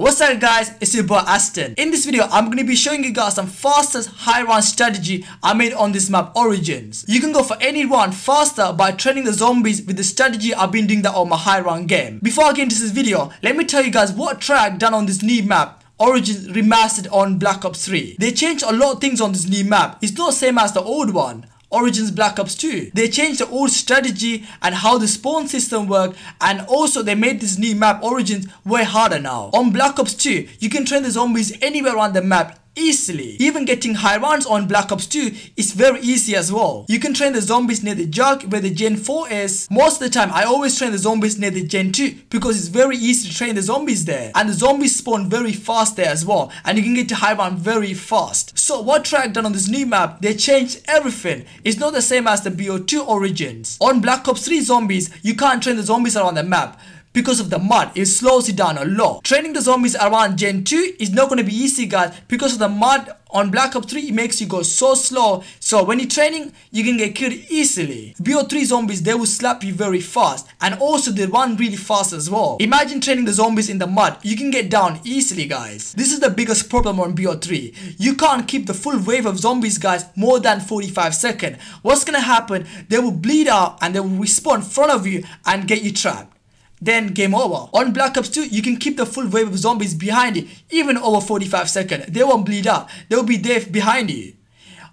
What's up guys, it's your boy Aston. In this video, I'm going to be showing you guys some fastest high run strategy I made on this map Origins. You can go for any run faster by training the zombies with the strategy I've been doing that on my high run game. Before I get into this video, let me tell you guys what Treyarch done on this new map Origins remastered on Black Ops 3. They changed a lot of things on this new map. It's not the same as the old one. Origins Black Ops 2. They changed the old strategy and how the spawn system worked and also they made this new map Origins way harder now. On Black Ops 2, you can train the zombies anywhere on the map easily. Even getting high rounds on Black Ops 2 is very easy as well. You can train the zombies near the jug where the Gen 4 is. Most of the time I always train the zombies near the Gen 2 because it's very easy to train the zombies there. And the zombies spawn very fast there as well. And you can get to high round very fast. So what Treyarch done on this new map, they changed everything. It's not the same as the BO2 origins. On Black Ops 3 zombies, you can't train the zombies around the map because of the mud. It slows it down a lot. Training the zombies around gen 2 is not going to be easy guys. Because of the mud on black ops 3 it makes you go so slow. So when you're training you can get killed easily. Bo3 zombies they will slap you very fast. And also they run really fast as well. Imagine training the zombies in the mud. You can get down easily guys. This is the biggest problem on bo3 you can't keep the full wave of zombies guys more than 45 seconds. What's gonna happen? They will bleed out and they will respawn in front of you and get you trapped then game over. On Black Ops 2, you can keep the full wave of zombies behind you, even over 45 seconds. They won't bleed out. They will be there behind you.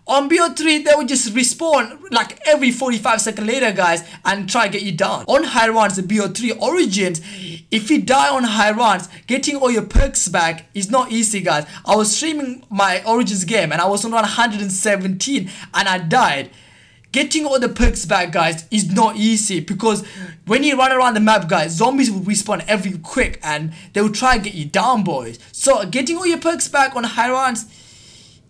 On BO3, they will just respawn like every 45 seconds later, guys, and try to get you down. On high runs, the BO3 Origins, if you die on high runs, getting all your perks back is not easy, guys. I was streaming my Origins game and I was on 117 and I died. Getting all the perks back guys is not easy because when you run around the map guys zombies will respawn every quick and they will try to get you down boys. So getting all your perks back on high runs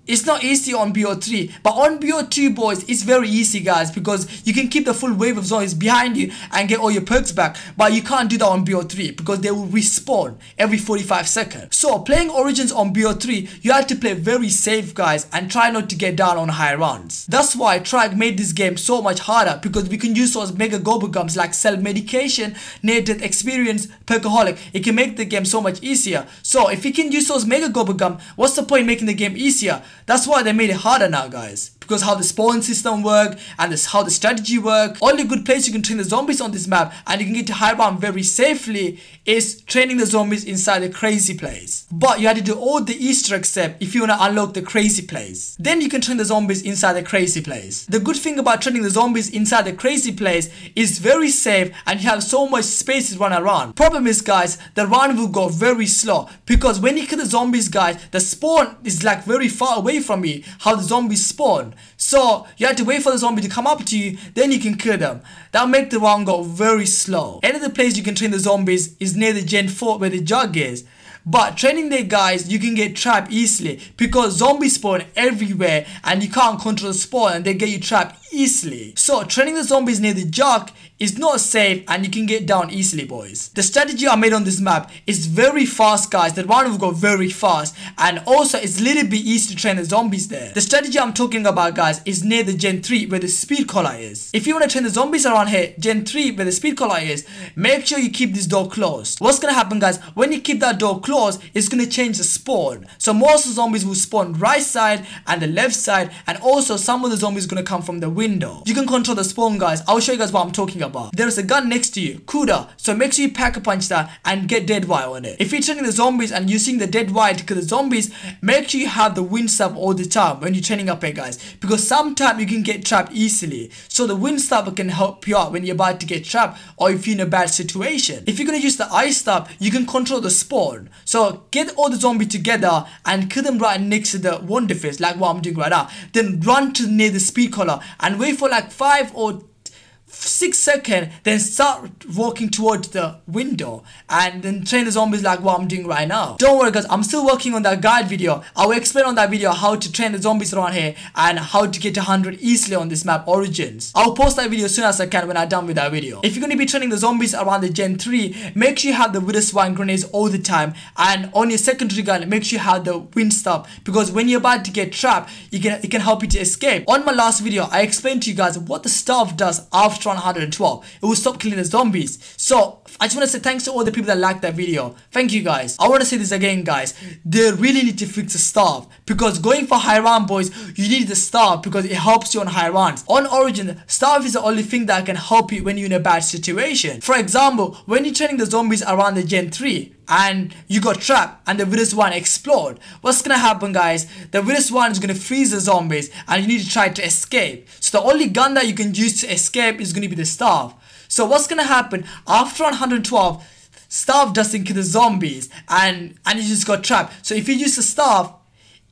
it's not easy on BO3, but on BO2 boys, it's very easy guys because you can keep the full wave of zombies behind you and get all your perks back, but you can't do that on BO3 because they will respawn every 45 seconds. So playing Origins on BO3, you have to play very safe guys and try not to get down on high runs. That's why Treyarch made this game so much harder because we can use those mega gums like self-medication, near-death experience, perkaholic. It can make the game so much easier. So if you can use those mega gum, what's the point making the game easier? That's why they made it harder now guys because how the spawn system work and this how the strategy work. Only good place you can train the zombies on this map and you can get to high ground very safely is training the zombies inside the crazy place. But you have to do all the easter step if you want to unlock the crazy place. Then you can train the zombies inside the crazy place. The good thing about training the zombies inside the crazy place is very safe and you have so much space to run around. Problem is guys, the run will go very slow because when you kill the zombies guys, the spawn is like very far away from me, how the zombies spawn. So you have to wait for the zombie to come up to you, then you can kill them. That'll make the round go very slow. Another place you can train the zombies is near the Gen 4 where the jug is. But training their guys, you can get trapped easily because zombies spawn everywhere and you can't control the spawn and they get you trapped easily. So training the zombies near the jug is not safe and you can get down easily boys. The strategy I made on this map is very fast guys, the round will go very fast and also it's a little bit easy to train the zombies there. The strategy I'm talking about guys is near the gen 3 where the speed cola is. If you want to train the zombies around here, gen 3 where the speed cola is, make sure you keep this door closed. What's gonna happen guys, when you keep that door closed, it's gonna change the spawn. So most of the zombies will spawn right side and the left side and also some of the zombies gonna come from the window. You can control the spawn guys, I'll show you guys what I'm talking about about. There is a gun next to you, Kuda, so make sure you pack a punch that and get dead wire on it. If you're training the zombies and using the dead wire to kill the zombies, make sure you have the wind staff all the time when you're training up here guys, because sometimes you can get trapped easily. So the wind staff can help you out when you're about to get trapped or if you're in a bad situation. If you're gonna use the ice staff, you can control the spawn. So get all the zombies together and kill them right next to the Wunderfizz like what I'm doing right now. Then run to near the speed cola and wait for like 5 or six seconds, then start walking towards the window and then train the zombies like what I'm doing right now. Don't worry guys, I'm still working on that guide video. I will explain on that video how to train the zombies around here and how to get to 100 easily on this map Origins. I'll post that video as soon as I can when I'm done with that video. If you're going to be training the zombies around the Gen 3, make sure you have the Widow's Wine grenades all the time and on your secondary gun, make sure you have the wind staff because when you're about to get trapped, you can, it can help you to escape. On my last video, I explained to you guys what the stuff does after after 112. It will stop killing the zombies. So I just want to say thanks to all the people that liked that video. Thank you guys. I want to say this again guys. They really need to fix the staff because going for high round boys you need the staff because it helps you on high rounds. On Origin staff is the only thing that can help you when you're in a bad situation. For example when you're training the zombies around the gen 3 and you got trapped and the virus one explode what's gonna happen guys? The virus one is gonna freeze the zombies and you need to try to escape. So the only gun that you can use to escape is gonna be the staff. So what's gonna happen? After 112 staff doesn't kill the zombies and and you just got trapped. So if you use the staff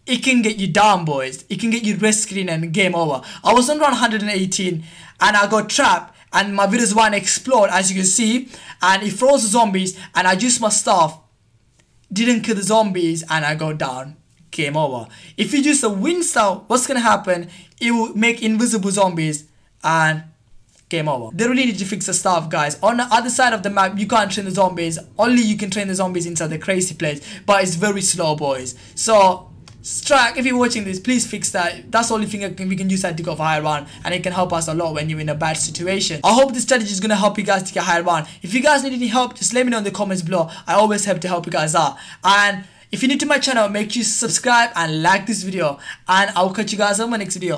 it can get you down boys. It can get you red screen and game over. I was on round 118 and i got trapped and my virus one explode as you can see. And it froze the zombies and I used my staff didn't kill the zombies and I go down. Game over. If you use the wind staff what's gonna happen? It will make invisible zombies and game over. They really need to fix the stuff guys. On the other side of the map you can't train the zombies. Only you can train the zombies inside the crazy place. But it's very slow boys. So Treyarch, if you're watching this, please fix that. That's the only thing we can use that to go for higher round, and it can help us a lot when you're in a bad situation. I hope this strategy is gonna help you guys to get higher round. If you guys need any help, just let me know in the comments below. I always help to help you guys out. And if you're new to my channel, make sure you subscribe and like this video. And I'll catch you guys on my next video.